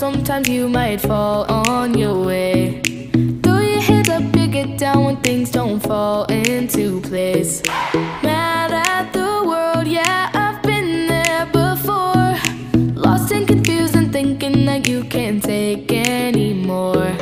sometimes you might fall on your way. Throw your head up, you get down when things don't fall into place. Mad at the world, yeah, I've been there before. Lost and confused and thinking that you can't take anymore.